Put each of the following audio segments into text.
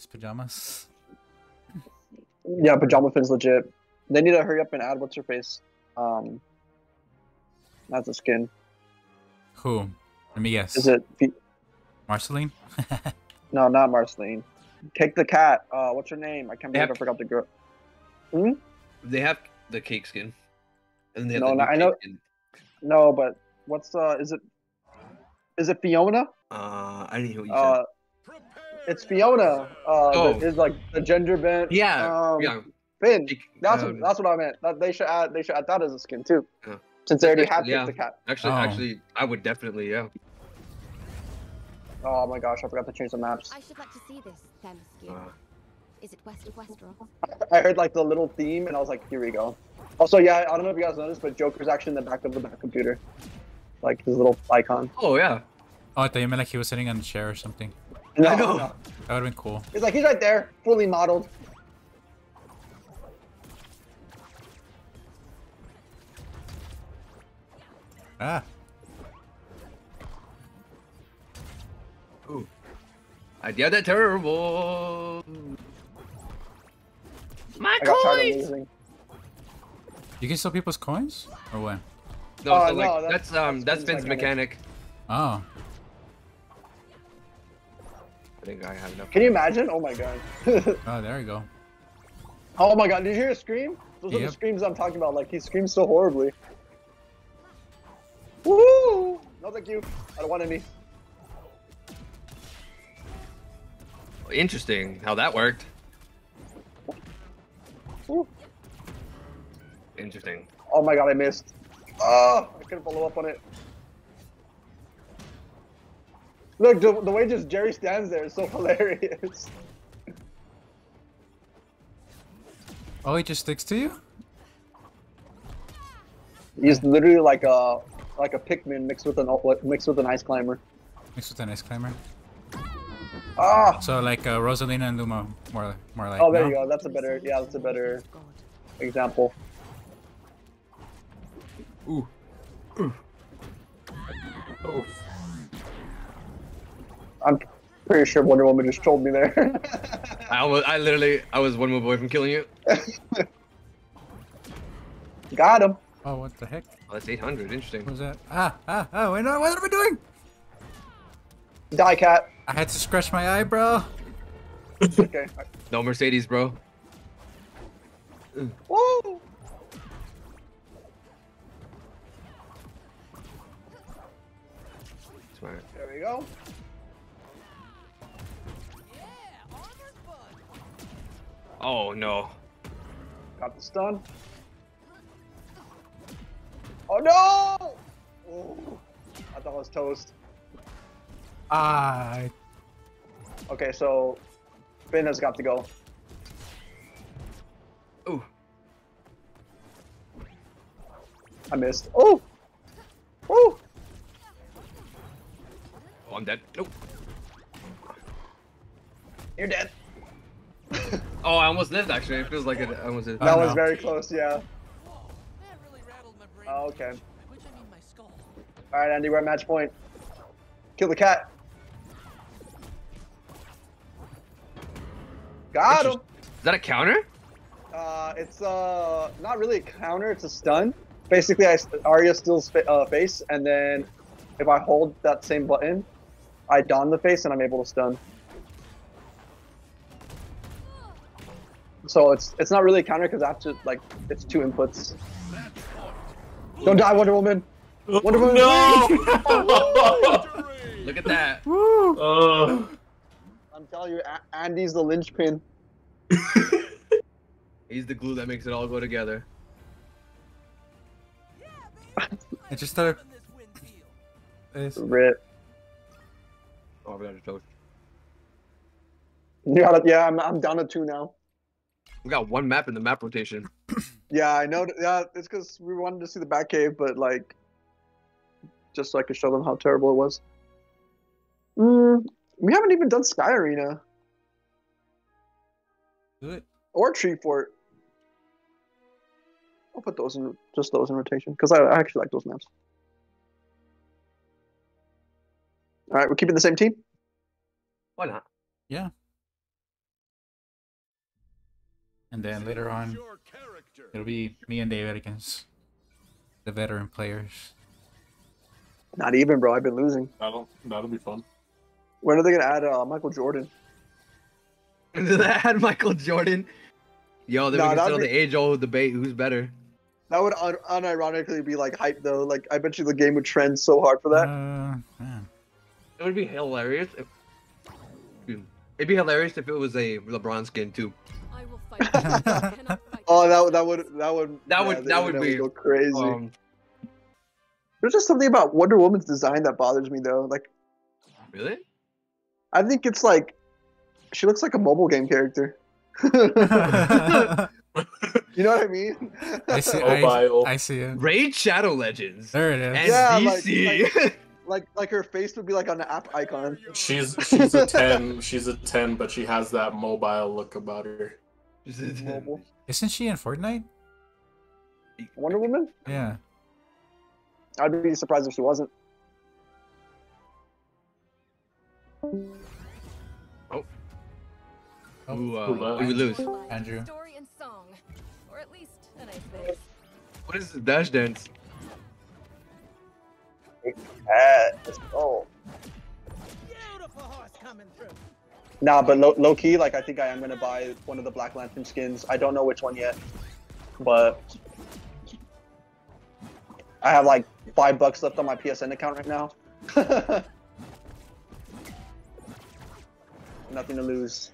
his pajamas. Yeah, pajama Finn's legit. They need to hurry up and add what's her face. Um, that's a skin. Who? Let me guess. Is it? Fi- Marceline? No, not Marceline. Take the cat. Uh, what's her name? I can't believe I forgot the girl. Hmm? They have the cake skin, and they have No, the no, new I know- skin. No, but what's uh? Is it? Is it Fiona? Uh, I didn't hear what you Uh, it's Fiona. Uh, Oh. is like the gender bent. Yeah, Um, yeah. Finn. That's um, what, that's what I meant. That they should add they should add that as a skin too. Yeah. Since they already have Yeah. The cat. actually, Oh. actually, I would definitely, yeah. Oh my gosh, I forgot to change the maps. I should like to see this, Themyscira. Uh, Is it west of Westeros? I heard like the little theme and I was like, here we go. Also, yeah, I don't know if you guys noticed, but Joker's actually in the back of the back computer, like his little icon. oh yeah. Oh, I thought you meant like he was sitting on a chair or something. No, I know. no. That would have been cool. He's like he's right there, fully modeled. Ah, Ooh. Idea that terrible. My I got tired of coins. you can steal people's coins? Or what? No, Oh, so like no, that's, that's- um that's that's Finn's Finn's mechanic. Oh. I think I have enough. Can you imagine? Oh my god. Oh, there you go. oh my god, did you hear a scream? Those are the screams I'm talking about. Like he screams so horribly. Woo! No, thank you. I don't want any. Interesting how that worked. Woo. Interesting. Oh my god, I missed. Oh, I couldn't follow up on it. Look, the, the way just Jerry stands there is so hilarious. Oh, he just sticks to you? He's literally like a like a Pikmin mixed with an mixed with an ice climber. Mixed with an ice climber. Ah! So like uh, Rosalina and Luma, more more like. Oh, there no? you go. That's a better. Yeah, that's a better example. Ooh. Oh. I'm pretty sure Wonder Woman just trolled me there. I almost, I literally, I was one move away from killing you. Got him. Oh, what the heck? Oh, that's 800. Interesting. What was that? Ah, ah, ah, wait, no, what am I doing? Die cat. I had to scratch my eyebrow. Okay. No Mercedes, bro. Woo! Smart. There we go. Oh no. Got the stun. Oh no! Oh, I thought it was toast. Ah, I- Okay, so Finn has got to go. Ooh. I missed. Oh! Oh! Oh, I'm dead. Nope. You're dead. Oh, I almost lived actually. It feels like it. I almost did. Oh, that was very close, yeah. That really rattled my brain. Oh, okay. Which I mean my skull. Alright, Andy, we're at match point. Kill the cat. Got him! Is that a counter? Uh, it's uh not really a counter. It's a stun. Basically, I Arya steals fa- uh, face, and then if I hold that same button, I don the face, and I'm able to stun. So it's it's not really a counter because I have to like it's two inputs. Don't die, Wonder Woman. Wonder oh, Woman. Look at that. Oh. I'm telling you, A- Andy's the linchpin. He's the glue that makes it all go together. I just started. In this wind field. This. Rip. Oh, I forgot to toast. Yeah, yeah, I'm I'm down to two now. We got one map in the map rotation. Yeah, I know. Yeah, it's because we wanted to see the Batcave, but like, just so I could show them how terrible it was. Mm, we haven't even done Sky Arena Do it. or Tree Fort. I'll put those in, just those in rotation, because I, I actually like those maps. All right, we're keeping the same team. Why not? Yeah. And then later on, it'll be me and David against the veteran players. Not even, bro. I've been losing. That'll that'll be fun. When are they gonna add uh, Michael Jordan? that add Michael Jordan. Yo, then Nah, we can that'd settle be- the age-old debate: who's better? That would un- unironically be like hype though. Like I bet you the game would trend so hard for that. Uh, man. It would be hilarious if. It'd be hilarious if it was a LeBron skin too. Oh, that that would that would That yeah, would- that would internet be, go crazy. Um, There's just something about Wonder Woman's design that bothers me though. Like really? I think it's like she looks like a mobile game character. you know what I mean? I see. Mobile. I, I see it. Raid Shadow Legends There it is. and Yeah, like- DC. like like her face would be like on the app icon. She's she's a ten. She's a ten, but she has that mobile look about her. Mobile. Isn't she in Fortnite? Wonder Woman? Yeah. I'd be surprised if she wasn't. Oh, Who, uh, Who who we lose? Andrew. Story and song, or at least a nice mix. What is this dash dance? Ah, let's go. Beautiful horse coming through. Nah, but low, low key, like I think I am gonna buy one of the Black Lantern skins. I don't know which one yet, but I have like five bucks left on my PSN account right now. Nothing to lose.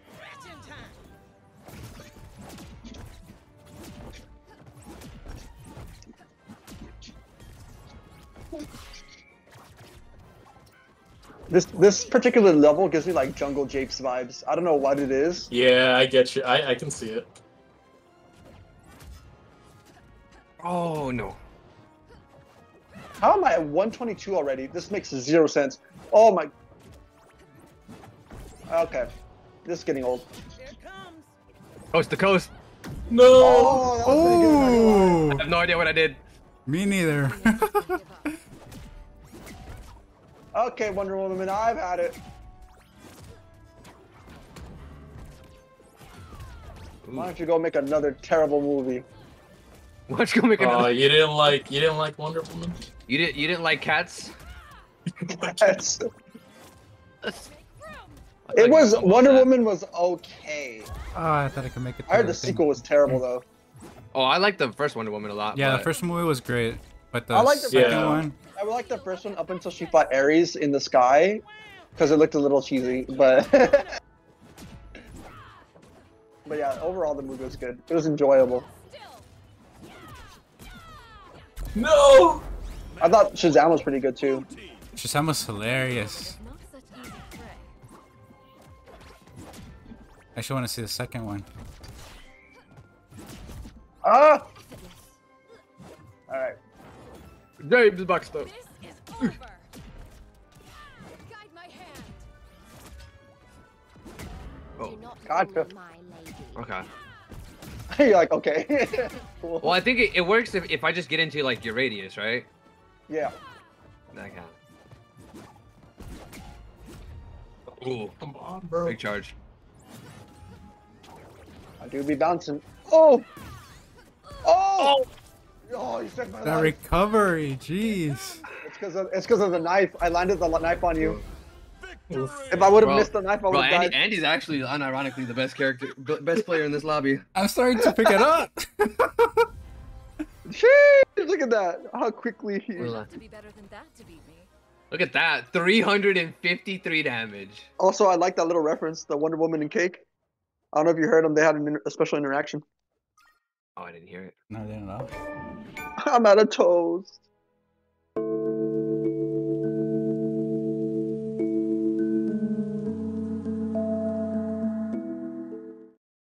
Scratch in time. This this particular level gives me like Jungle Japes vibes. I don't know what it is. Yeah, I get you. I, I can see it. Oh no. How am I at 122 already? This makes zero sense. Oh my. Okay, this is getting old. Here it comes. Coast to coast. No. Oh, that was good. not gonna lie. I have no idea what I did. Me neither. Okay, Wonder Woman, I've had it. Why don't you go make another terrible movie? Why don't you go make Uh, another? you didn't like you didn't like Wonder Woman. you didn't. You didn't like cats. Yes. I It thought was Wonder that. Woman was okay. oh, I thought I could make it. I heard the thing. sequel was terrible though. Oh, I like the first Wonder Woman a lot. Yeah, the first movie was great, but the I like the second Yeah. one. I would like the first one up until she fought Ares in the sky, because it looked a little cheesy. But but yeah, overall the movie was good. It was enjoyable. No. I thought Shazam was pretty good too. Shazam was hilarious. Not such easy prey. I actually want to see the second one. Ah. All right. James Baxter. This. Guide my hand. Oh. Do not God, call me Phil. my lady. Okay. You're like okay. cool. Well, I think it, it works if, if I just get into like your radius, right? Yeah. That kind. Ooh, Come on, bro. big charge. I do be bouncing. Oh. Oh. Oh, Oh, you saved my That life. recovery, jeez. It's because of it's because of the knife. I landed the knife on you. Oof. If I would have missed the knife, I would have Andy, died. Andy's actually unironically the best character, best player in this lobby. I'm starting to pick it up. Jeez, look at that. How quickly he. Well, To be better than that to beat me. Look at that, 353 damage. Also, I like that little reference, the Wonder Woman and Cake. I don't know if you heard them. They had an a special interaction. Oh, I didn't hear it. no, I didn't know. I'm out of toast.